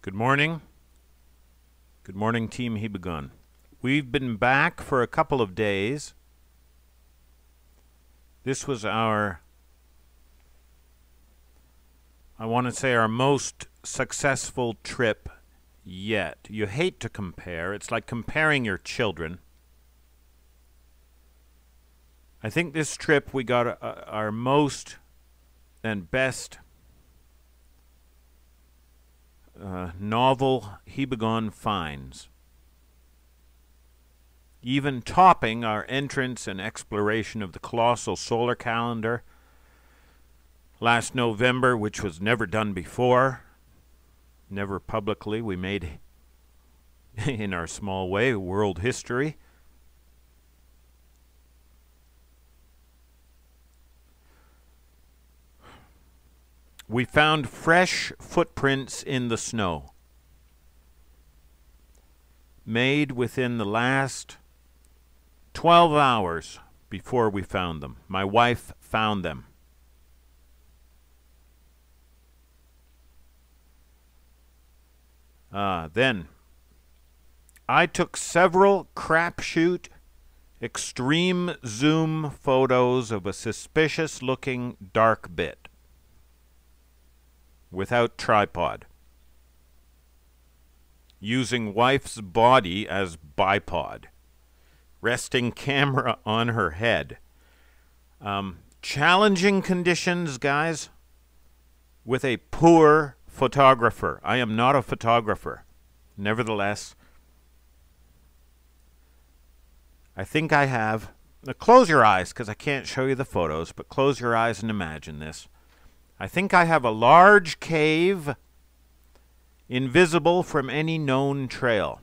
Good morning. Good morning, Team He Hibagon. We've been back for a couple of days. This was our, I want to say, our most successful trip yet. You hate to compare. It's like comparing your children. I think this trip we got uh, our most and best uh, novel Hibagon finds, even topping our entrance and exploration of the colossal solar calendar last November, which was never done before, never publicly. We made, in our small way, world history. We found fresh footprints in the snow, made within the last 12 hours before we found them. My wife found them. Uh, then, I took several crapshoot extreme zoom photos of a suspicious looking dark bit without tripod, using wife's body as bipod, resting camera on her head. Um, challenging conditions, guys, with a poor photographer. I am not a photographer. Nevertheless, I think I have. Now close your eyes because I can't show you the photos, but close your eyes and imagine this. I think I have a large cave invisible from any known trail.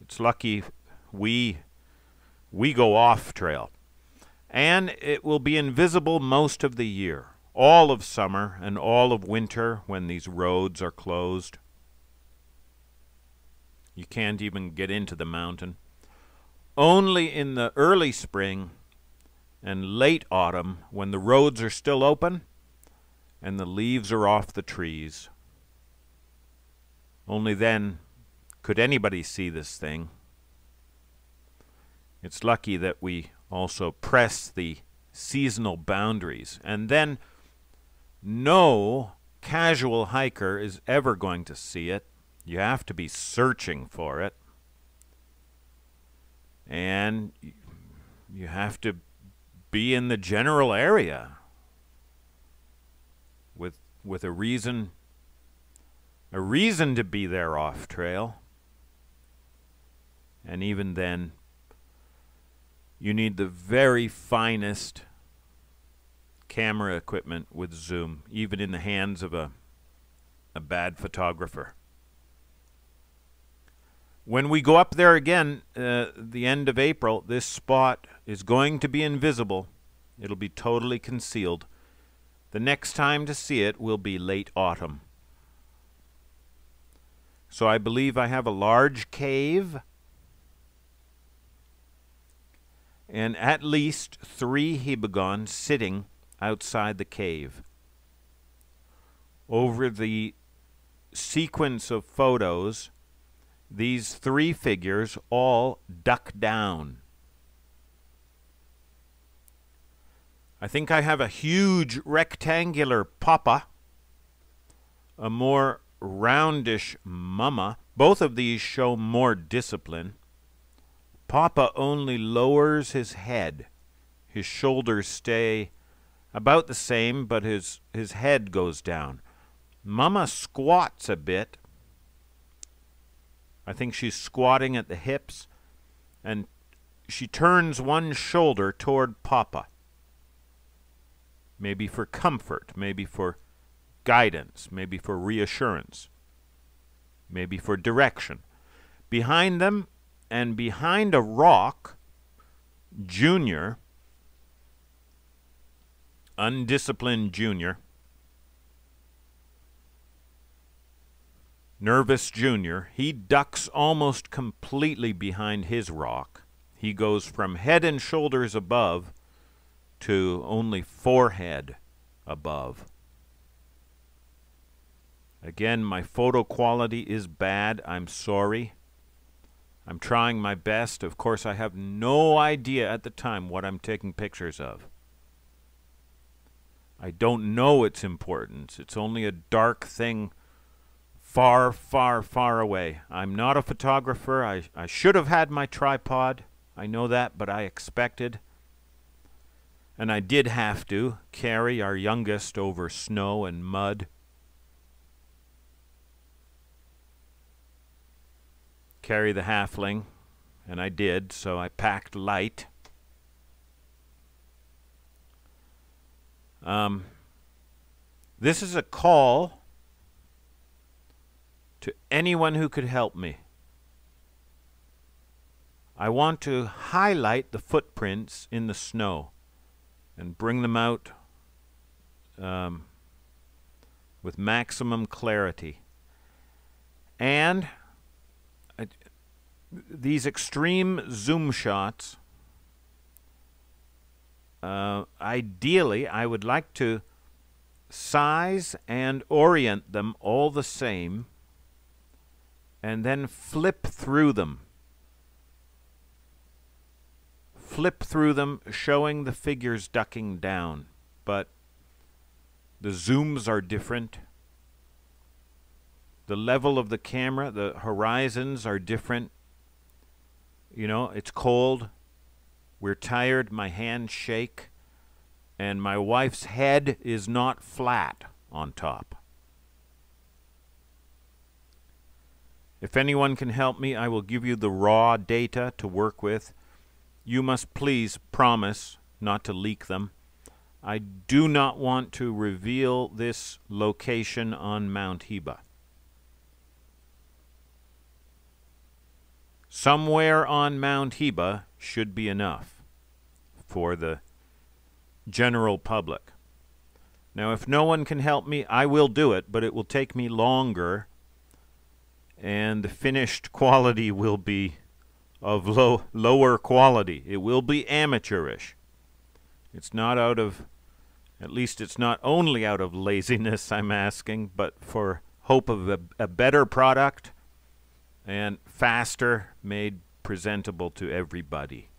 It's lucky we we go off trail. And it will be invisible most of the year, all of summer and all of winter when these roads are closed. You can't even get into the mountain. Only in the early spring and late autumn, when the roads are still open, and the leaves are off the trees. Only then could anybody see this thing. It's lucky that we also press the seasonal boundaries. And then no casual hiker is ever going to see it. You have to be searching for it. And you have to be in the general area with a reason a reason to be there off trail. And even then you need the very finest camera equipment with zoom, even in the hands of a a bad photographer. When we go up there again, uh, the end of April, this spot is going to be invisible. It'll be totally concealed. The next time to see it will be late autumn. So I believe I have a large cave and at least three Hibagons sitting outside the cave. Over the sequence of photos, these three figures all duck down. I think I have a huge rectangular papa, a more roundish mama. Both of these show more discipline. Papa only lowers his head. His shoulders stay about the same, but his, his head goes down. Mama squats a bit. I think she's squatting at the hips, and she turns one shoulder toward Papa maybe for comfort, maybe for guidance, maybe for reassurance, maybe for direction. Behind them and behind a rock, Junior, undisciplined Junior, nervous Junior, he ducks almost completely behind his rock. He goes from head and shoulders above to only forehead above. Again, my photo quality is bad. I'm sorry. I'm trying my best. Of course, I have no idea at the time what I'm taking pictures of. I don't know its importance. It's only a dark thing far, far, far away. I'm not a photographer. I, I should have had my tripod. I know that, but I expected. And I did have to carry our youngest over snow and mud. Carry the halfling, and I did, so I packed light. Um, this is a call to anyone who could help me. I want to highlight the footprints in the snow and bring them out um, with maximum clarity. And uh, these extreme zoom shots uh, ideally, I would like to size and orient them all the same and then flip through them. Flip through them showing the figures ducking down, but the zooms are different. The level of the camera, the horizons are different. You know, it's cold. We're tired, my hands shake, and my wife's head is not flat on top. If anyone can help me, I will give you the raw data to work with. You must please promise not to leak them. I do not want to reveal this location on Mount Hiba. Somewhere on Mount Hiba should be enough for the general public. Now, if no one can help me, I will do it, but it will take me longer, and the finished quality will be of low, lower quality. It will be amateurish. It's not out of, at least it's not only out of laziness, I'm asking, but for hope of a, a better product and faster, made presentable to everybody.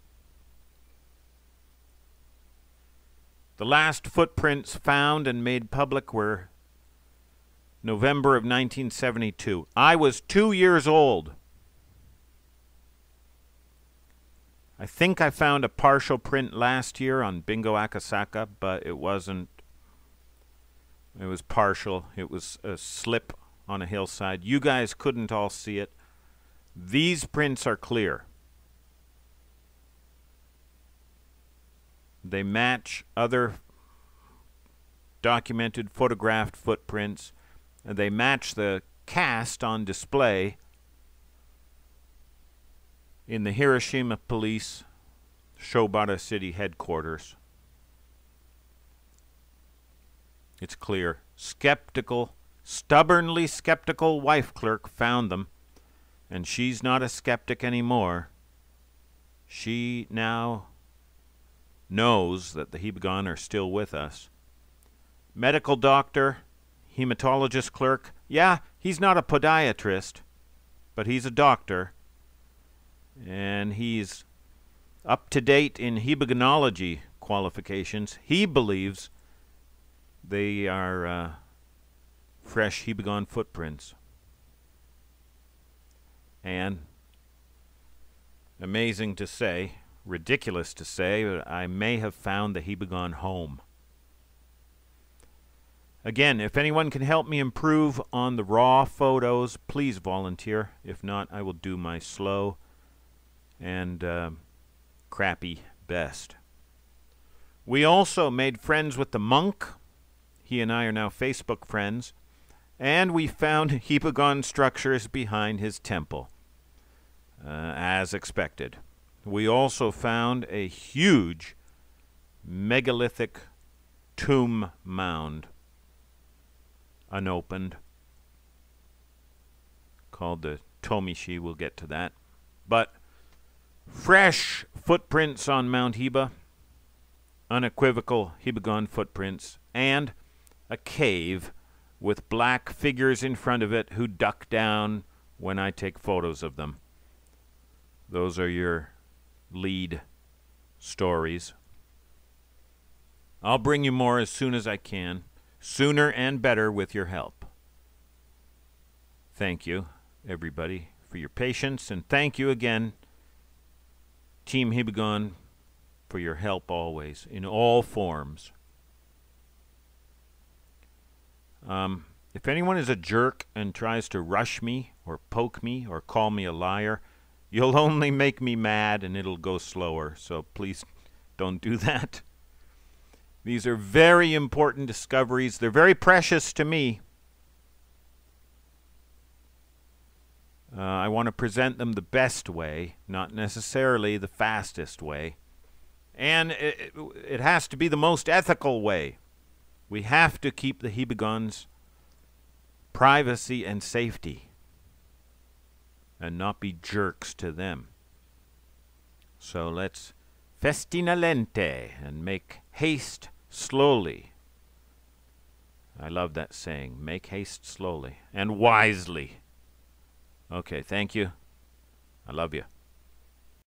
The last footprints found and made public were November of 1972. I was two years old. I think I found a partial print last year on Bingo Akasaka, but it wasn't. It was partial. It was a slip on a hillside. You guys couldn't all see it. These prints are clear. They match other documented photographed footprints. They match the cast on display in the Hiroshima Police Shobara City headquarters. It's clear. Skeptical, stubbornly skeptical wife clerk found them, and she's not a skeptic anymore. She now knows that the Hibagon are still with us. Medical doctor, hematologist clerk, yeah, he's not a podiatrist, but he's a doctor. And he's up to date in Hibagonology qualifications. He believes they are uh, fresh Hibagon footprints. And amazing to say, ridiculous to say, but I may have found the Hibagon home. Again, if anyone can help me improve on the raw photos, please volunteer. If not, I will do my slow and uh, crappy best. We also made friends with the monk. He and I are now Facebook friends. And we found Hibagon structures behind his temple, uh, as expected. We also found a huge megalithic tomb mound, unopened, called the Tomishi. We'll get to that. But fresh footprints on Mount Hiba, unequivocal Hibagon footprints, and a cave with black figures in front of it who duck down when I take photos of them. Those are your lead stories. I'll bring you more as soon as I can, sooner and better with your help. Thank you, everybody, for your patience, and thank you again, Team Hibagon, for your help always, in all forms. Um, if anyone is a jerk and tries to rush me, or poke me, or call me a liar, you'll only make me mad and it'll go slower, so please don't do that. These are very important discoveries. They're very precious to me. Uh, I want to present them the best way, not necessarily the fastest way. And it, it has to be the most ethical way. We have to keep the Hibagons privacy and safety and not be jerks to them. So let's festina lente and make haste slowly. I love that saying. Make haste slowly and wisely. Okay, thank you. I love you.